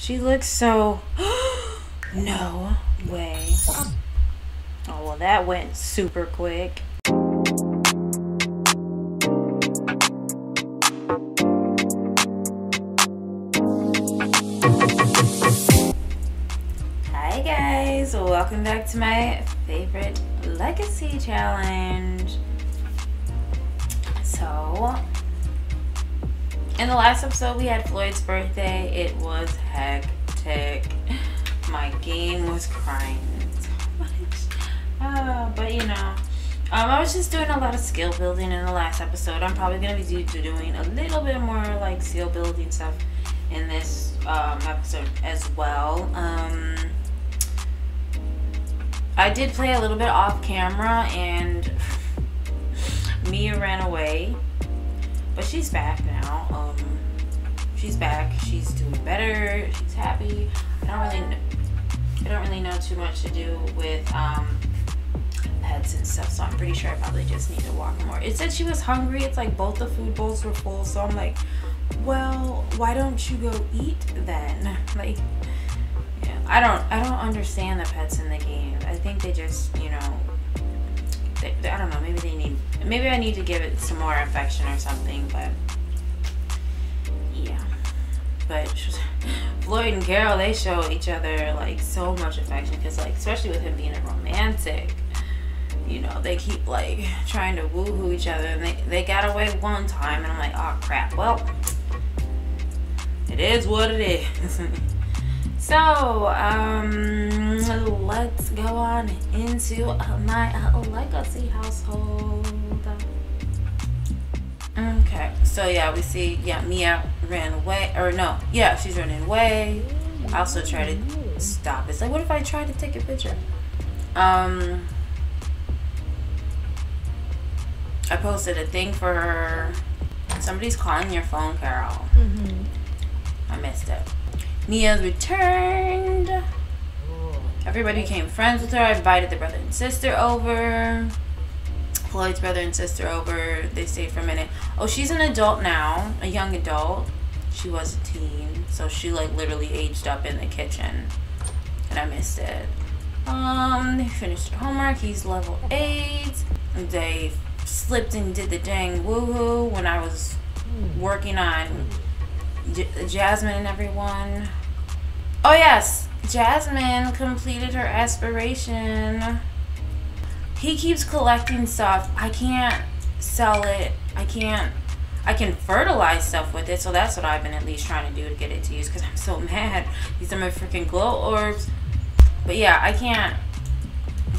She looks so. no way. Oh, well, that went super quick. Hi, guys. Welcome back to my favorite legacy challenge. So, in the last episode, we had Floyd's birthday. It was hectic. My game was crying so much. Uh, but you know, um, I was just doing a lot of skill building in the last episode. I'm probably going to be do, doing a little bit more like skill building stuff in this um, episode as well. Um, I did play a little bit off camera and Mia ran away but she's back now. Um, she's back. She's doing better. She's happy. I don't really, I don't really know too much to do with um, pets and stuff. So I'm pretty sure I probably just need to walk more. It said she was hungry. It's like both the food bowls were full. So I'm like, well, why don't you go eat then? Like, yeah, I don't, I don't understand the pets in the game. I think they just, you know, they, I don't know. Maybe they need. Maybe I need to give it some more affection or something. But yeah. But Floyd and Carol, they show each other like so much affection because, like, especially with him being a romantic, you know, they keep like trying to woohoo each other, and they they got away one time, and I'm like, oh crap. Well, it is what it is. So, um, let's go on into my legacy household. Okay, so yeah, we see, yeah, Mia ran away, or no, yeah, she's running away. I also try to stop. It's like, what if I try to take a picture? Um, I posted a thing for her. Somebody's calling your phone, Carol. Mm-hmm. I missed it. Mia's returned. Everybody became friends with her. I invited the brother and sister over. Floyd's brother and sister over. They stayed for a minute. Oh, she's an adult now, a young adult. She was a teen, so she like literally aged up in the kitchen, and I missed it. Um, they finished homework. He's level eight. They slipped and did the dang woohoo when I was working on J Jasmine and everyone. Oh yes, Jasmine completed her aspiration. He keeps collecting stuff. I can't sell it. I can't. I can fertilize stuff with it, so that's what I've been at least trying to do to get it to use because I'm so mad. These are my freaking glow orbs. But yeah, I can't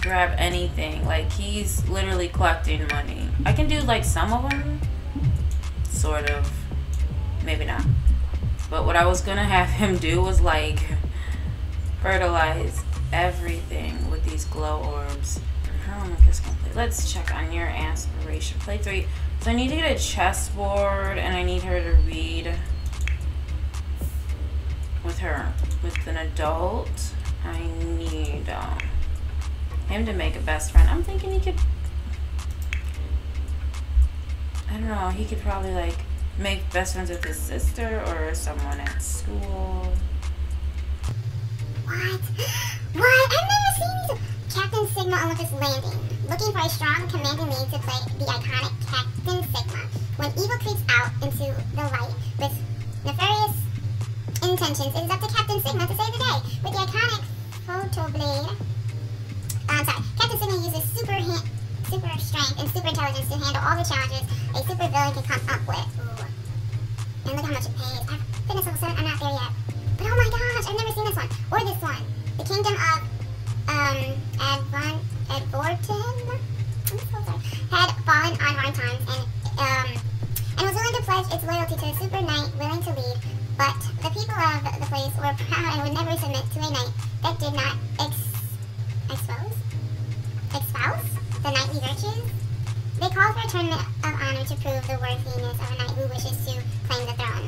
grab anything. Like, he's literally collecting money. I can do, like, some of them. Sort of. Maybe not. But what I was gonna have him do was like fertilize everything with these glow orbs. Homework is complete. Let's check on your aspiration. Play three. So I need to get a chessboard and I need her to read with her. With an adult, I need uh, him to make a best friend. I'm thinking he could. I don't know. He could probably like make best friends with his sister or someone at school. What? What? I've never seen these. Captain Landing. Looking for a strong commanding lead to play the iconic Captain Sigma. When evil creeps out into the light with nefarious intentions, it is up to Captain Sigma to save the day. With the iconic photo blade. Uh, I'm sorry. Captain Sigma uses super hand, super strength and super intelligence to handle all the challenges a super villain can come up with. Ooh. And look how much it pays. I've fitness level 7, I'm not there yet. But oh my gosh, I've never seen this one. Or this one. The Kingdom of um Advon Advorton had fallen on hard times and um and was willing to pledge its loyalty to a super knight willing to lead. But the people of the place were proud and would never submit to a knight that did not ex expose espouse the knightly virtues. They called for a tournament of honor to prove the worthiness of a knight who wishes to claim the throne.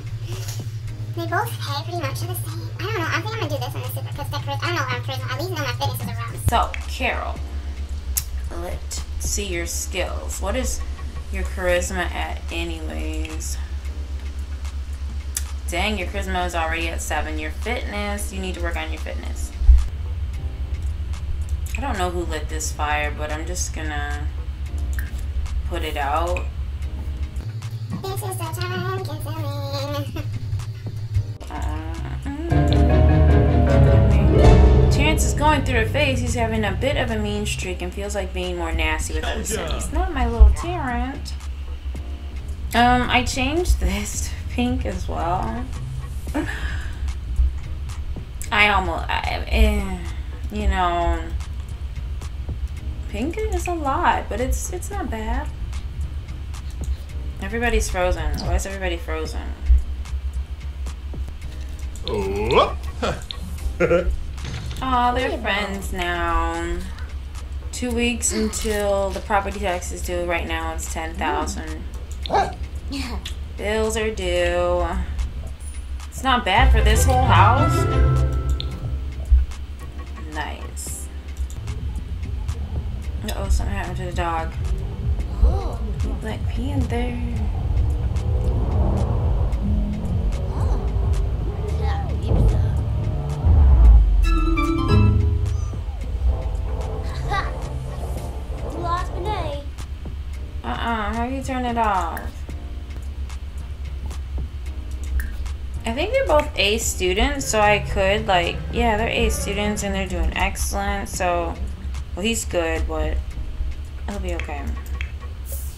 They both pay pretty much the same. I don't know. I think I'm gonna do this on the super because I don't know I'm charisma. At least know my fitness is around. So, Carol, let's see your skills. What is your charisma at, anyways? Dang, your charisma is already at seven. Your fitness, you need to work on your fitness. I don't know who lit this fire, but I'm just gonna put it out. This is so time consuming. Terrence is going through a phase. He's having a bit of a mean streak and feels like being more nasty with Listen. He's not my little Tyrant. Um, I changed this to pink as well. I almost, I, eh, you know, pink is a lot, but it's it's not bad. Everybody's frozen. Why is everybody frozen? Oh. oh, they're friends now. Two weeks until the property tax is due. Right now it's ten thousand. Bills are due. It's not bad for this whole house. Nice. Uh oh, something happened to the dog. Oh. Black Panther. Uh-uh, how do you turn it off? I think they're both A students, so I could, like, yeah, they're A students and they're doing excellent, so, well, he's good, but he'll be okay.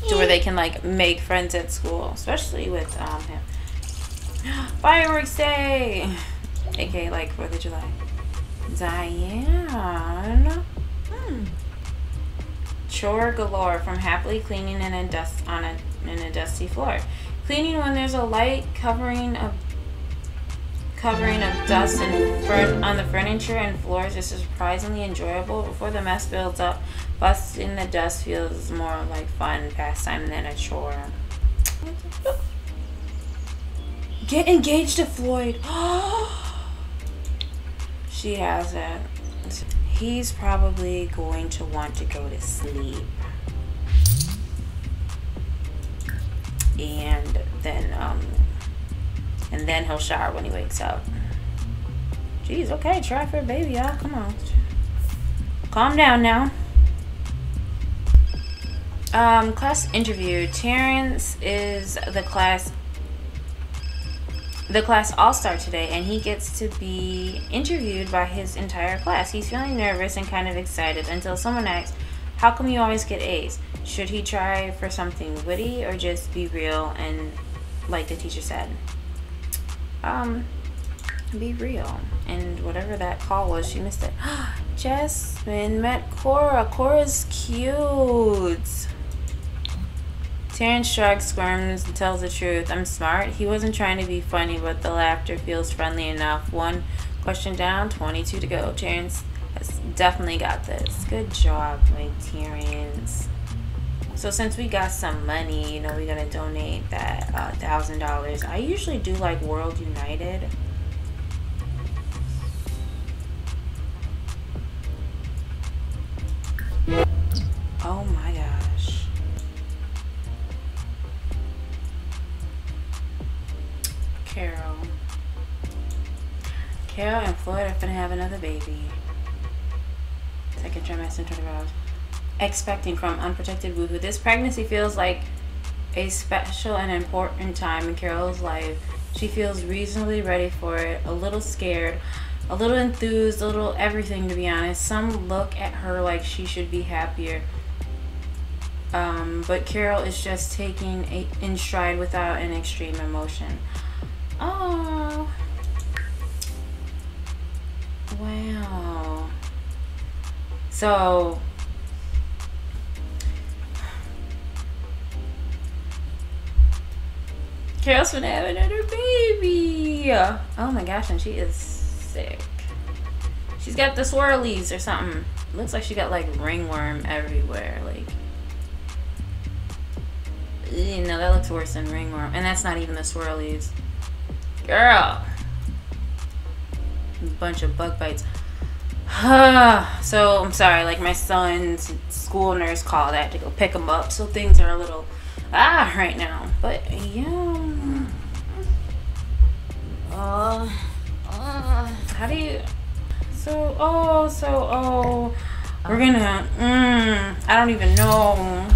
To where they can, like, make friends at school, especially with, um, him. Fireworks Day! AKA, like, 4th of July. Diane. Chore galore from happily cleaning in a dust on a in a dusty floor. Cleaning when there's a light covering of covering of dust and on the furniture and floors is surprisingly enjoyable. Before the mess builds up, busting the dust feels more like fun pastime than a chore. Get engaged to Floyd. she has it. He's probably going to want to go to sleep. And then, um, and then he'll shower when he wakes up. Jeez, okay, try for a baby, y'all. Come on. Calm down now. Um, class interview. Terrence is the class the class all-star today and he gets to be interviewed by his entire class. He's feeling nervous and kind of excited until someone asks, how come you always get A's? Should he try for something witty or just be real and like the teacher said? Um, be real. And whatever that call was, she missed it. Jasmine met Cora. Cora's cute. Terrence shrugs, squirms, and tells the truth. I'm smart. He wasn't trying to be funny, but the laughter feels friendly enough. One question down, 22 to go. Terrence has definitely got this. Good job, my Terrence. So since we got some money, you know, we're going to donate that uh, $1,000. I usually do like World United. Oh my Carol. Carol and Floyd are gonna have another baby. Second trimester 25 Expecting from unprotected woohoo. This pregnancy feels like a special and important time in Carol's life. She feels reasonably ready for it, a little scared, a little enthused, a little everything to be honest. Some look at her like she should be happier. Um, but Carol is just taking a, in stride without an extreme emotion. Oh. Wow. So Carol's gonna have another baby. Oh my gosh, and she is sick. She's got the swirlies or something. Looks like she got like ringworm everywhere. Like, you know, that looks worse than ringworm. And that's not even the swirlies. Girl. Bunch of bug bites. so I'm sorry, like my son's school nurse called. I had to go pick him up, so things are a little ah right now. But yeah. Uh, uh, how do you? So oh so oh, we're gonna. Mm, I don't even know.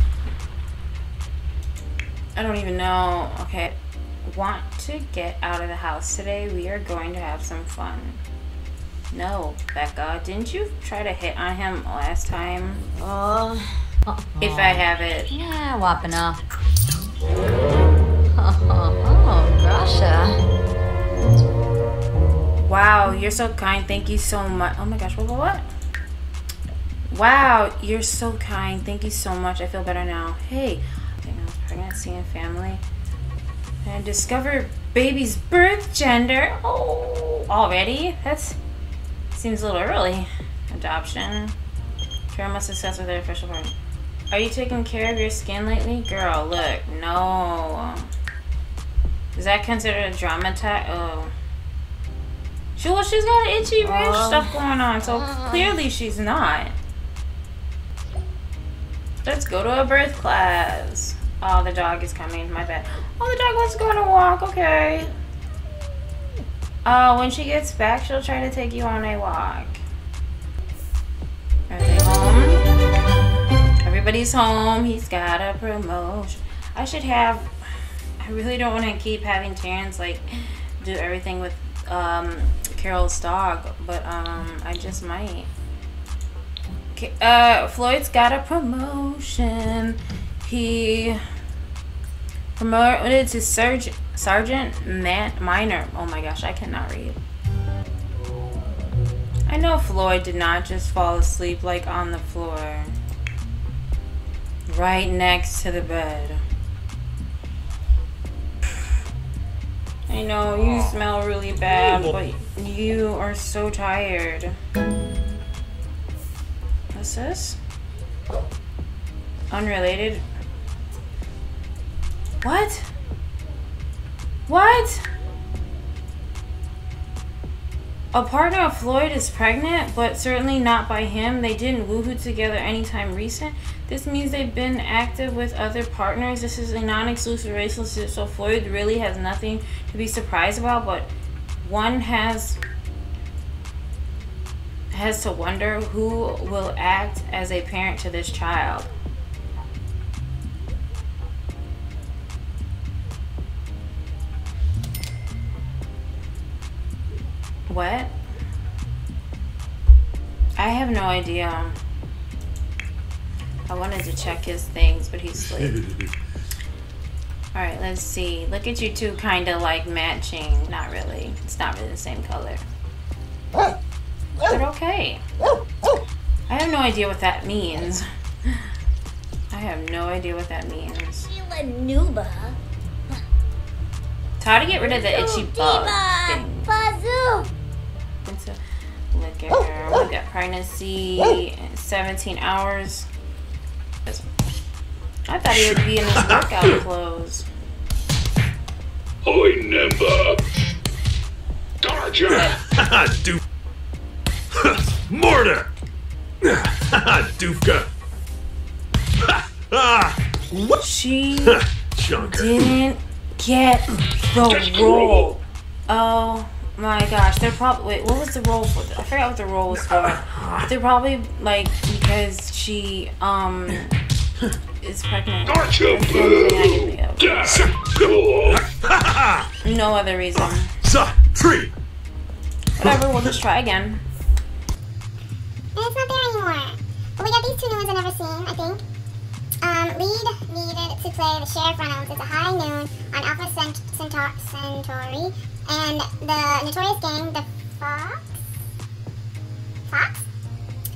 I don't even know. Okay, want to get out of the house today. We are going to have some fun. No, Becca, didn't you try to hit on him last time? Oh. uh if I have it. Yeah, wapana. Oh, oh, Grasha. Wow, you're so kind. Thank you so much. Oh my gosh, what, what, what? Wow, you're so kind. Thank you so much. I feel better now. Hey, pregnancy and family. And discover baby's birth gender. Oh, already? That's seems a little early. Adoption. Trauma success with the official birth. Are you taking care of your skin lately? Girl, look. No. Is that considered a drama tag? Oh. She, well, she's got an itchy rash uh, stuff going on, so clearly she's not. Let's go to a birth class. Oh, the dog is coming. My bad. Oh, the dog wants to go on a walk. Okay. Oh, when she gets back, she'll try to take you on a walk. Are they home? Everybody's home. He's got a promotion. I should have... I really don't want to keep having Terrence, like, do everything with um, Carol's dog, but um, I just might. Uh, Floyd's got a promotion. He promoted to Sergeant Sergeant Man Minor. Oh my gosh, I cannot read. I know Floyd did not just fall asleep like on the floor. Right next to the bed. I know, you oh. smell really bad, but you are so tired. What's this? Unrelated? What? What? A partner of Floyd is pregnant, but certainly not by him. They didn't woohoo together anytime recent. This means they've been active with other partners. This is a non-exclusive relationship, so Floyd really has nothing to be surprised about, but one has has to wonder who will act as a parent to this child. What? I have no idea. I wanted to check his things, but he's asleep. Alright, let's see. Look at you two kind of like matching. Not really. It's not really the same color. But okay. I have no idea what that means. I have no idea what that means. Nuba. how to get rid of the itchy bug thing. Bazoo look at her. We got pregnancy, 17 hours. I thought he would be in his workout clothes. Oi, Nimba. Darja. Doof. Mortar. Doofka. she didn't get the role. Oh my gosh, they're probably wait. What was the role for? I forgot what the role was for. They're probably like because she um is pregnant. no other reason. Tree. Whatever. We'll just try again. it's not there anymore. But we got these two new ones I've never seen. I think. Um, lead needed to play the Sheriff Reynolds. It's a high noon on Alpha Cent Centaur Centauri and the notorious gang, the Fox, Fox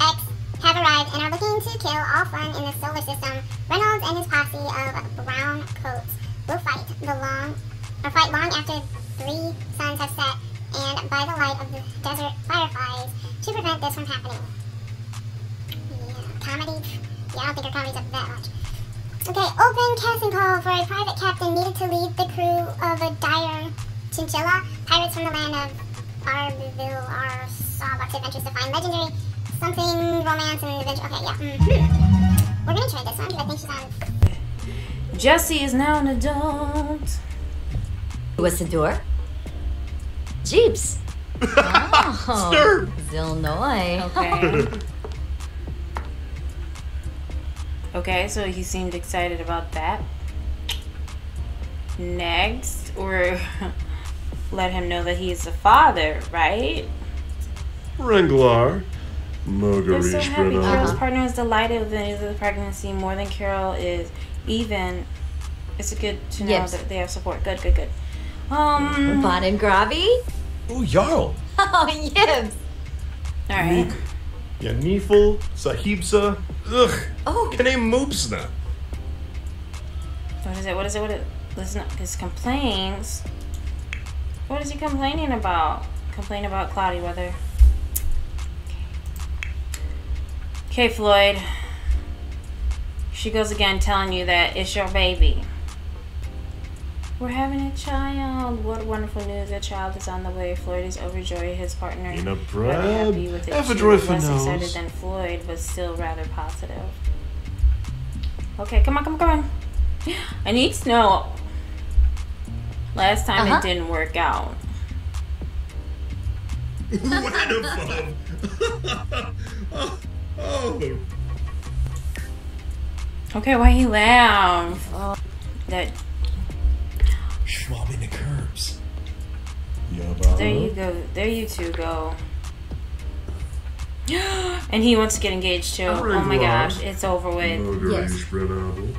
X, have arrived and are looking to kill all fun in the solar system. Reynolds and his posse of brown coats will fight the long, or fight long after three suns have set, and by the light of the desert fireflies to prevent this from happening. Yeah, comedy. Yeah, I don't think our comedy's up that much. Okay, open casting call for a private captain needed to lead the crew of a dire Chinchilla, pirates from the land of Arbeville are Sawbuck's adventures to find legendary something, romance, and adventure. Okay, yeah. Mm -hmm. We're gonna try this one because I think she's on. Jesse is now an adult. What's the door? Jeeps. Oh, Stir. Illinois. Okay. okay, so he seemed excited about that. Next, or let him know that he's the father, right? Wranglar. They're so Mogarish happy. Carol's partner is delighted with the news of the pregnancy more than Carol is. Even, it's good to know Yes. that they have support. Good, good, good. Um. Bon and Gravy. Oh, Jarl. Oh, Yibs. All right. Yanifel. Sahibsa. Ugh. Oh, Kane Moopsna. What is it? What is it? What is it? Listen up. His complaints. What is he complaining about? Complain about cloudy weather. Okay, Floyd. She goes again telling you that it's your baby. We're having a child. What wonderful news. A child is on the way. Floyd is overjoyed. His partner In a rather happy with it. Was for less excited than Floyd, but still rather positive. Okay, come on, come on, come on. I need to know. Last time Uh-huh. it didn't work out. Wonderful. oh, oh. Okay, why you laugh? That Schwab in the curbs. Yeah, there you go. There you two go. and he wants to get engaged too. Oh my gosh, it's over with. Mogarish Brennan.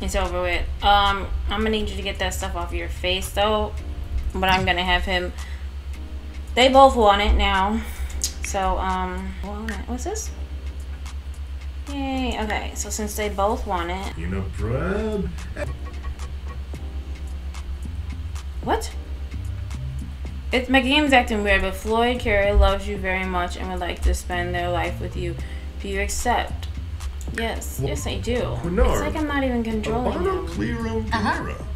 It's over with. Um, I'm gonna need you to get that stuff off your face though. But I'm gonna have him. They both want it now. So um. What's this? Yay. Okay, so since they both want it, You know, bread. what? It's my game's acting weird, but Floyd Carey loves you very much and would like to spend their life with you. Do you accept? Yes, Well, yes I do. Bernard, It's like I'm not even controlling Abano him. Clero Uh-huh. Dura.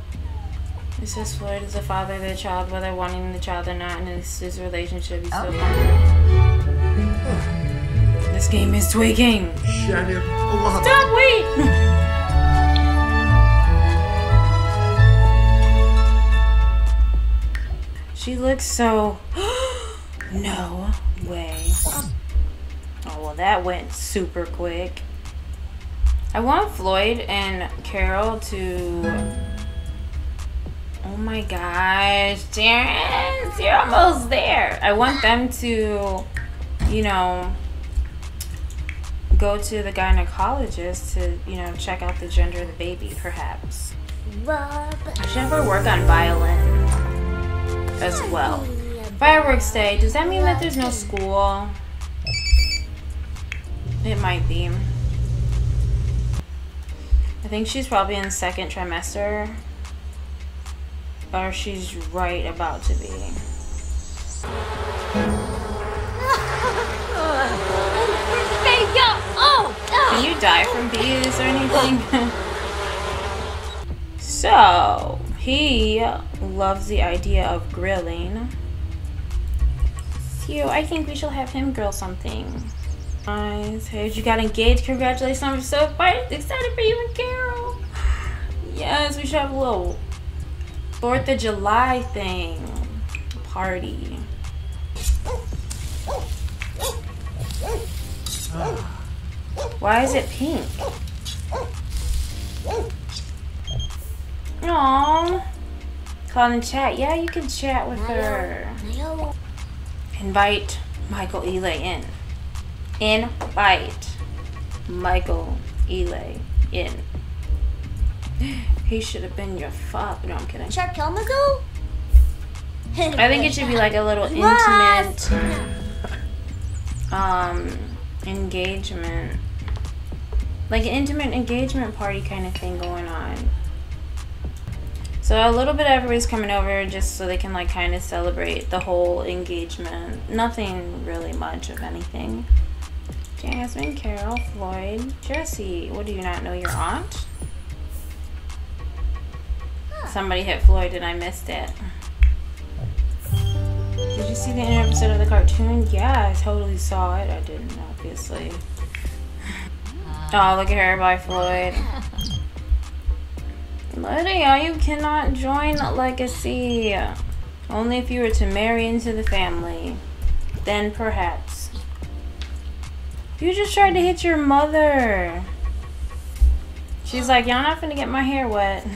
It says Floyd is the father of their child, whether wanting the child or not, and it's his relationship. He's still Oh. This game is tweaking. Shannon. Alana. Stop, wait! she looks so. no way. Oh, well, that went super quick. I want Floyd and Carol to. Oh my gosh, Terrence, you're almost there. I want them to, you know, go to the gynecologist to, you know, check out the gender of the baby, perhaps. Rub. I should her work on violin as well. Fireworks Day, does that mean that there's no school? It might be. I think she's probably in second trimester. Or she's right about to be. Can you die from bees or anything? so, he loves the idea of grilling. So, I think we shall have him grill something. Nice. Hey, you got engaged. Congratulations. I'm so excited for you and Carol. Yes, we should have a little 4th of July thing. Party. Why is it pink? Aww. Call and chat. Yeah, you can chat with her. Invite Michael Elay in. Invite Michael Elay in. He should have been your father. No, I'm kidding. Sharp Kalamazoo? I think it should be like a little intimate um engagement. Like an intimate engagement party kind of thing going on. So a little bit of everybody's coming over just so they can like kind of celebrate the whole engagement. Nothing really much of anything. Jasmine, Carol, Floyd, Jesse. What do you not know your aunt? Somebody hit Floyd and I missed it. Did you see the new episode of the cartoon? Yeah, I totally saw it. I didn't, obviously. Oh, look at her by Floyd. Lydia, you cannot join Legacy. Only if you were to marry into the family. Then perhaps. You just tried to hit your mother. She's like, y'all not finna get my hair wet.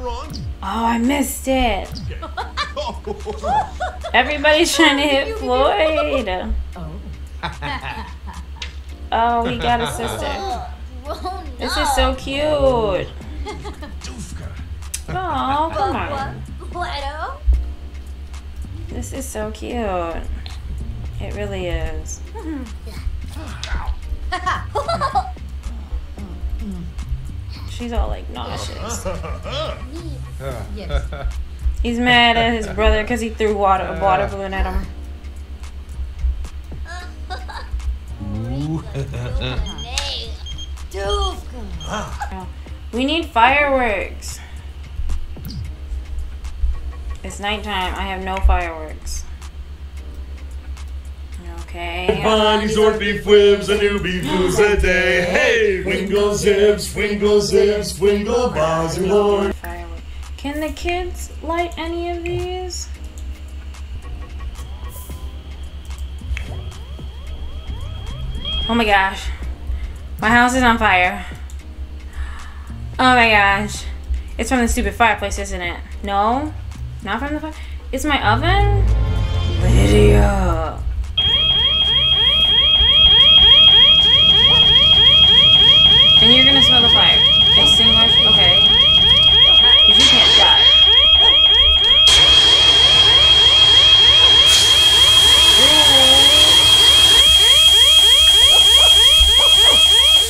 oh, I missed it. Everybody's trying to hit Floyd. Oh. oh, we got a sister. Oh, This is so cute. Oh, come on. This is so cute. It really is. She's all like nauseous. yes. He's mad at his brother because he threw water a water balloon at him. We need fireworks. It's nighttime. I have no fireworks. Okay. Bonnie's Orpy Fwibs, a newbie booze a day. Hey, Wingle Zips, Wingle Zips, Wingle Bozzy Lord. Firework. Can the kids light any of these? Oh my gosh. My house is on fire. Oh my gosh. It's from the stupid fireplace, isn't it? No? Not from the fire? It's my oven? Lydia. And you're gonna smell the fire. Extinguish? Okay. Because you can't die.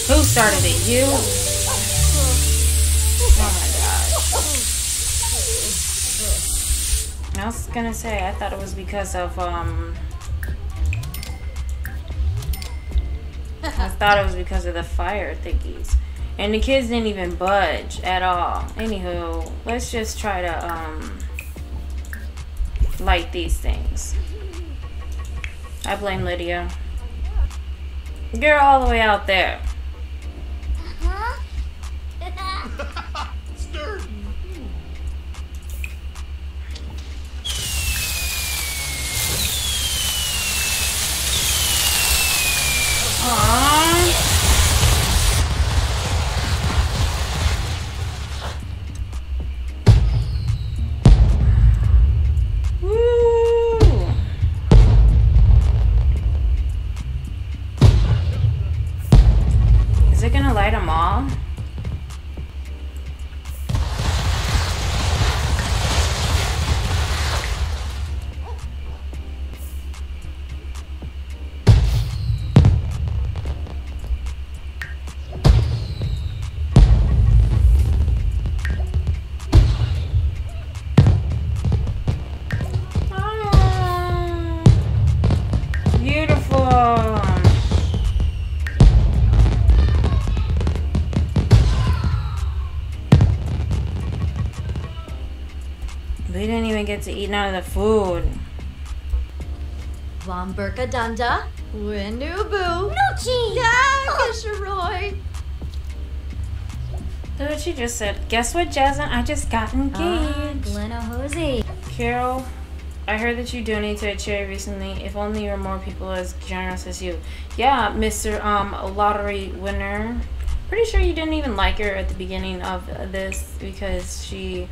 Who started it? You? Oh my gosh. I was gonna say, I thought it was because of, um... I thought it was because of the fire thingies. And the kids didn't even budge at all. Anywho, let's just try to, um... Light these things. I blame Lydia. You're all the way out there. We didn't even get to eat none of the food. Wamburka Dunda. Winubu. Nuchi. Yeah, Kisharoy. Look what she just said. Guess what, Jasmine? I just got Ah, engaged. Glenna Hosey. Carol, I heard that you donated to a charity recently. If only there were more people as generous as you. Yeah, Mr. Um, lottery winner. Pretty sure you didn't even like her at the beginning of this because she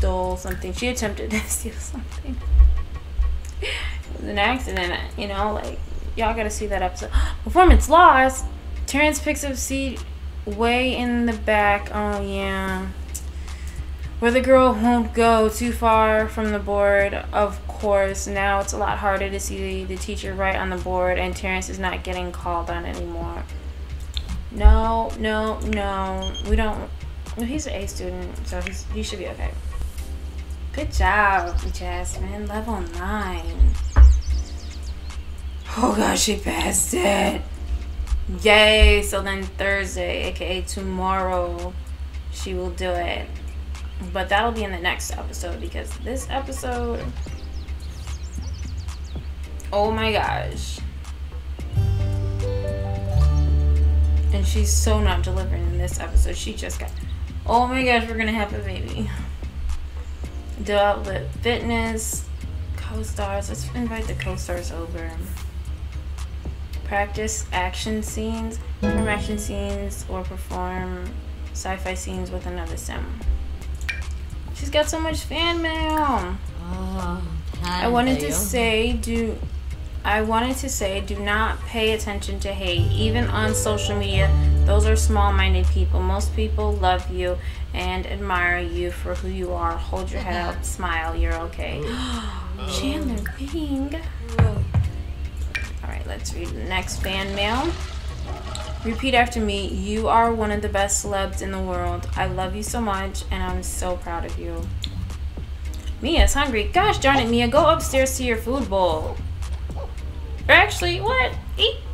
stole something. She attempted to steal something. It was an accident, you know. Like y'all gotta see that episode. Performance loss. Terrence picks up seat way in the back. Oh yeah where the girl won't go too far from the board. Of course, now it's a lot harder to see the teacher right on the board, and Terrence is not getting called on anymore. No, no, no. We don't. He's an A student, so he's, he should be okay. Good job, Jasmine. Level 9. Oh gosh, she passed it. Yay! So then Thursday, aka tomorrow, she will do it. But that'll be in the next episode because this episode. Oh my gosh. And she's so not delivering in this episode. She just got. Oh my gosh, we're gonna have a baby. Do outlet fitness, co-stars. Let's invite the co-stars over. Practice action scenes, perform action scenes, or perform sci-fi scenes with another sim. She's got so much fan mail. Oh, I wanted to say do I wanted to say do not pay attention to hate even on social media. Those are small-minded people. Most people love you and admire you for who you are. Hold your head up, smile, you're okay. Oh. Chandler Bing. All right, let's read the next fan mail. Repeat after me. You are one of the best celebs in the world. I love you so much and I'm so proud of you. Mia's hungry. Gosh darn it, Mia. Go upstairs to your food bowl. Or actually, what? Eat the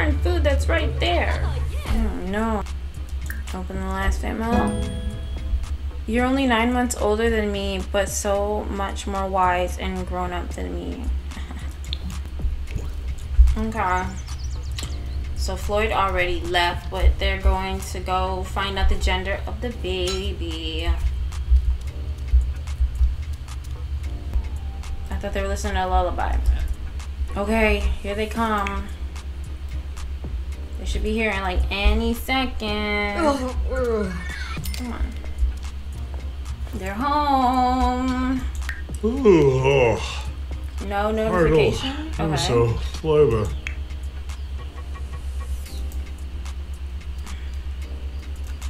darn food that's right there. Oh, no. Open the last fan. You're only nine months older than me, but so much more wise and grown up than me. okay. So Floyd already left, but they're going to go find out the gender of the baby. I thought they were listening to a lullaby. Okay, here they come. They should be here in like any second. Come on. They're home. Ooh, oh, No Hardle. notification. I'm so clever.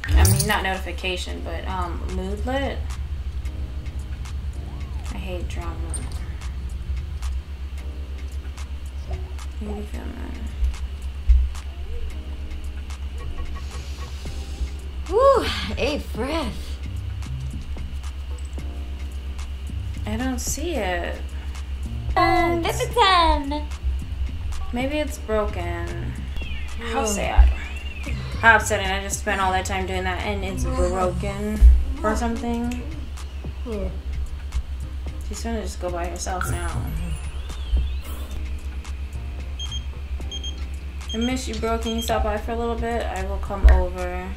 I mean, not notification, but um, moodlet. I hate drama. Maybe film Woo, a friff. I don't see it. Pipitan. Maybe it's broken. How sad. How upsetting. I just spent all that time doing that and it's broken or something. She's gonna just go by herself now. I miss you, bro. Can you stop by for a little bit? I will come over.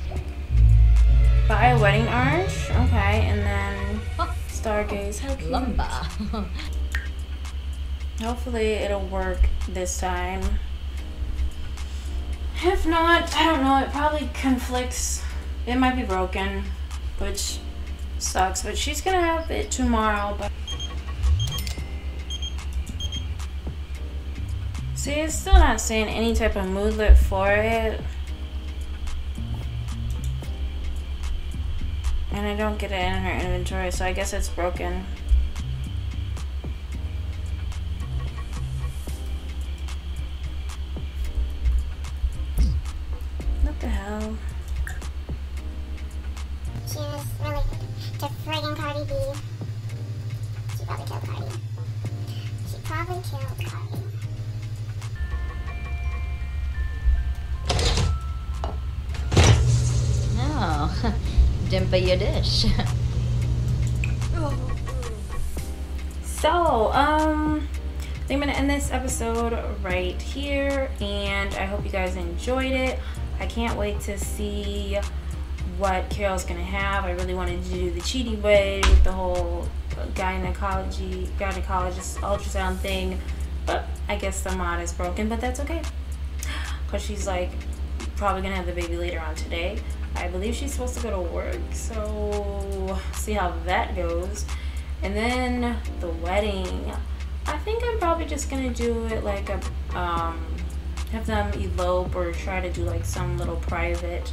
Buy a wedding orange. Okay, and then stargaze. How cute. Lumba. Hopefully it'll work this time. If not, I don't know, it probably conflicts. It might be broken, which sucks, but she's gonna have it tomorrow, but See, it's still not saying any type of moodlet for it. And I don't get it in her inventory, so I guess it's broken. Dimpa your dish. So, um, I think I'm gonna end this episode right here, and I hope you guys enjoyed it. I can't wait to see what Carol's gonna have. I really wanted to do the cheating way with the whole gynecology, gynecologist ultrasound thing, but I guess the mod is broken, but that's okay. Cause she's like probably gonna have the baby later on today. I believe she's supposed to go to work, so see how that goes. And then the wedding. I think I'm probably just gonna do it like a um have them elope or try to do like some little private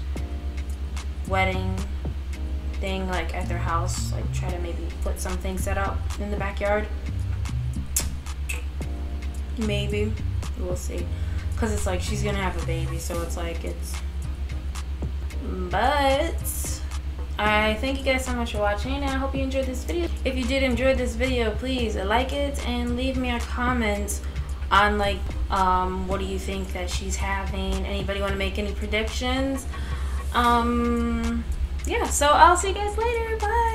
wedding thing like at their house. Like try to maybe put something set up in the backyard. Maybe. We'll see. Cause it's like she's gonna have a baby, so it's like it's but I thank you guys so much for watching and I hope you enjoyed this video. If you did enjoy this video, please like it and leave me a comment on like um, what do you think that she's having. Anybody want to make any predictions? Um, yeah, so I'll see you guys later. Bye.